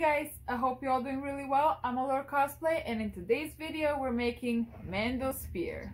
guys, I hope you're all doing really well. I'm Allure Cosplay and in today's video we're making Mando Spear.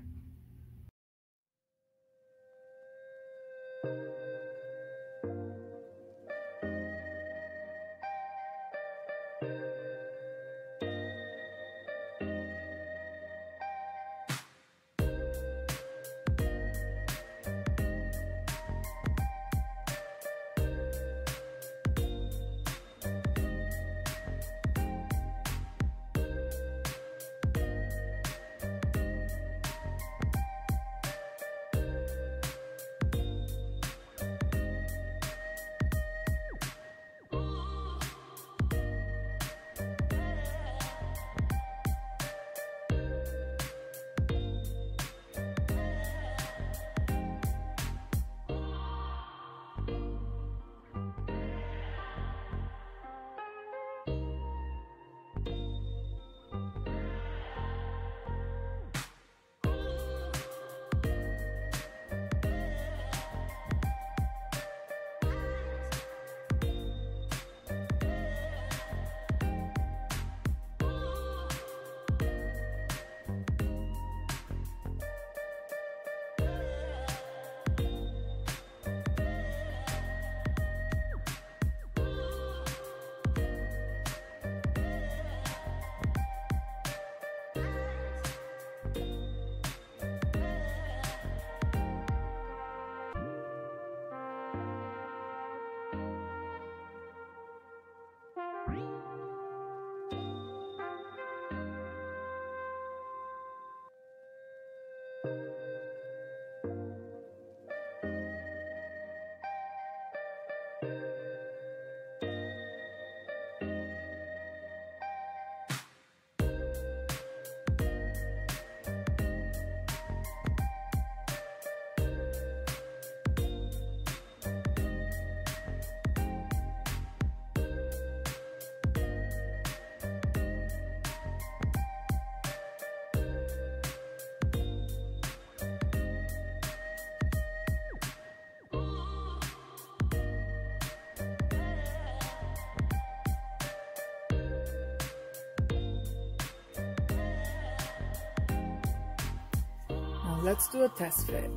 Let's do a test fit.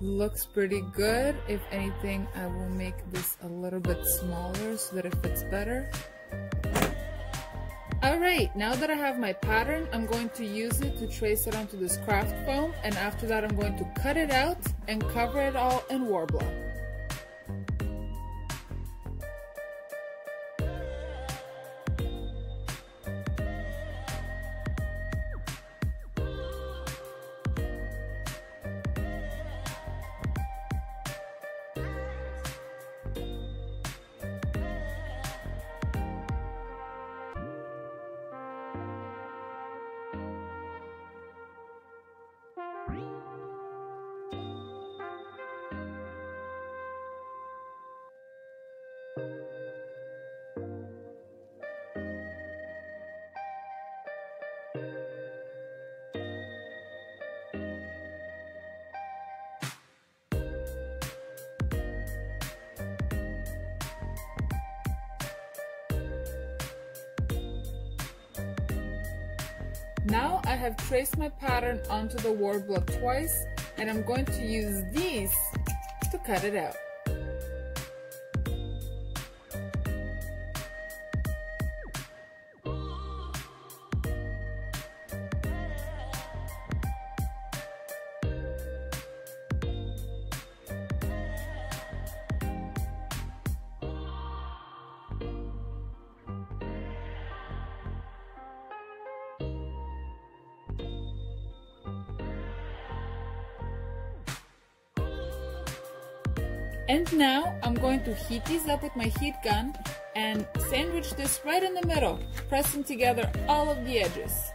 Looks pretty good. If anything, I will make this a little bit smaller so that it fits better. Alright, now that I have my pattern, I'm going to use it to trace it onto this craft foam and after that I'm going to cut it out and cover it all in Worbla. Now I have traced my pattern onto the Worbla twice and I'm going to use these to cut it out. And now I'm going to heat these up with my heat gun and sandwich this right in the middle, pressing together all of the edges.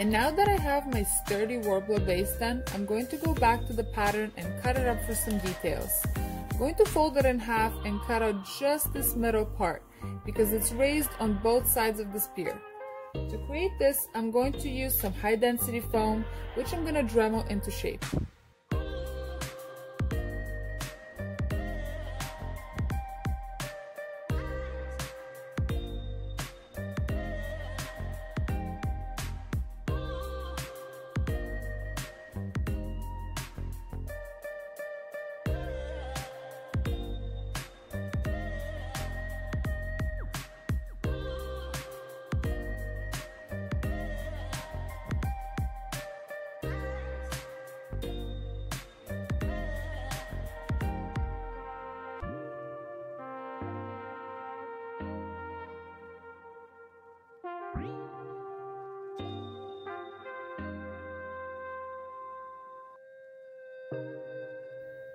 And now that I have my sturdy Worbla base done, I'm going to go back to the pattern and cut it up for some details. I'm going to fold it in half and cut out just this middle part because it's raised on both sides of the spear. To create this, I'm going to use some high density foam, which I'm going to Dremel into shape.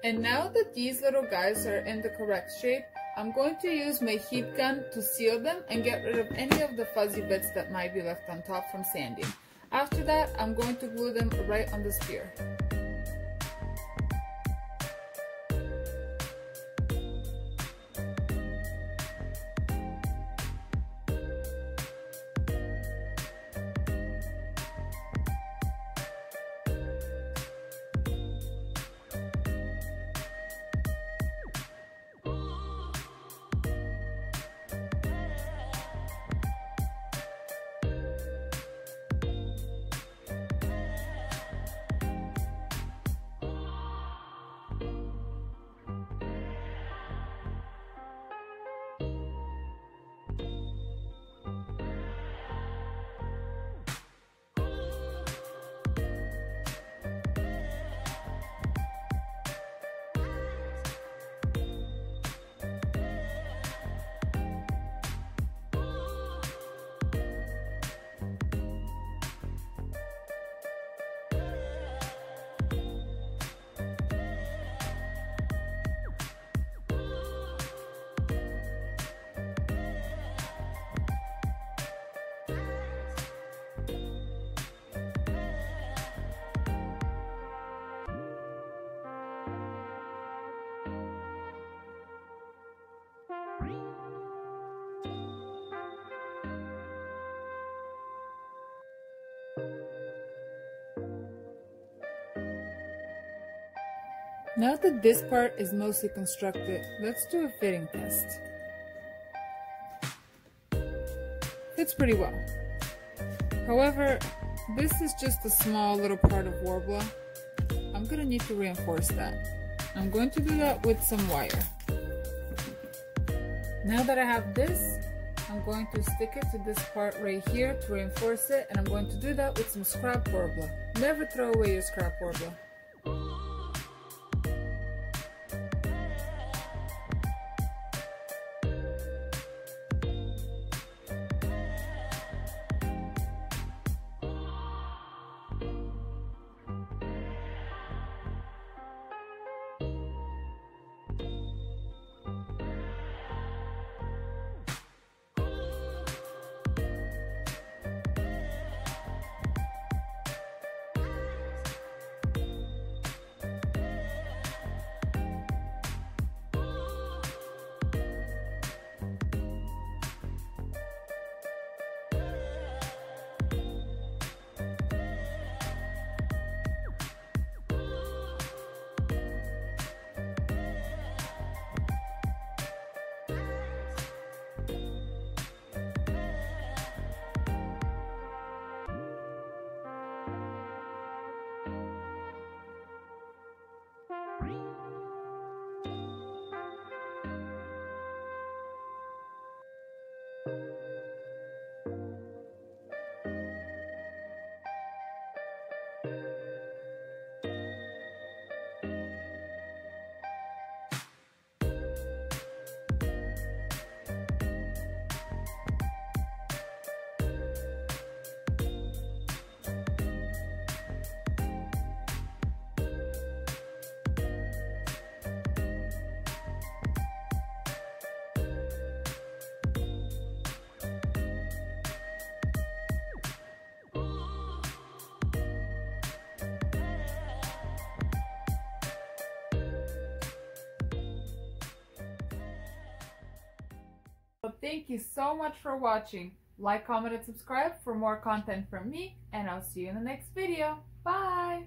And now that these little guys are in the correct shape, I'm going to use my heat gun to seal them and get rid of any of the fuzzy bits that might be left on top from sanding. After that, I'm going to glue them right on the spear. Now that this part is mostly constructed, let's do a fitting test. Fits pretty well. However, this is just a small little part of Worbla. I'm gonna need to reinforce that. I'm going to do that with some wire. Now that I have this, I'm going to stick it to this part right here to reinforce it and I'm going to do that with some scrap Worbla. Never throw away your scrap Worbla. So thank you so much for watching. Like, comment, and subscribe for more content from me, and I'll see you in the next video. Bye!